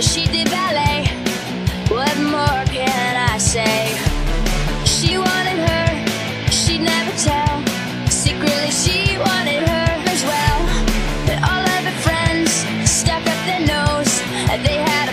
She did ballet. What more can I say? She wanted her, she'd never tell. Secretly, she wanted her as well. But all of her friends stuck up their nose. They had